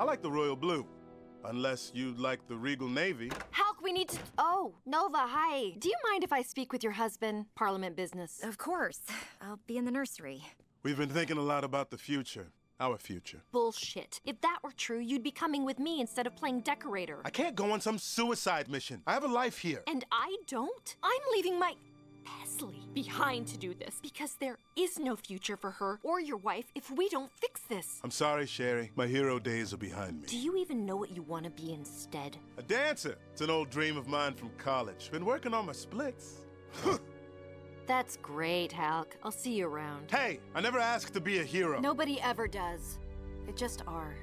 I like the royal blue. Unless you like the regal navy. Halk, we need to. Oh, Nova, hi. Do you mind if I speak with your husband? Parliament business. Of course. I'll be in the nursery. We've been thinking a lot about the future. Our future. Bullshit. If that were true, you'd be coming with me instead of playing decorator. I can't go on some suicide mission. I have a life here. And I don't? I'm leaving my Pesley behind to do this because there is no future for her or your wife if we don't fix this. I'm sorry, Cherie. My hero days are behind me. Do you even know what you want to be instead? A dancer. It's an old dream of mine from college. Been working on my splits. That's great, Halk. I'll see you around. Hey, I never asked to be a hero. Nobody ever does. They just are.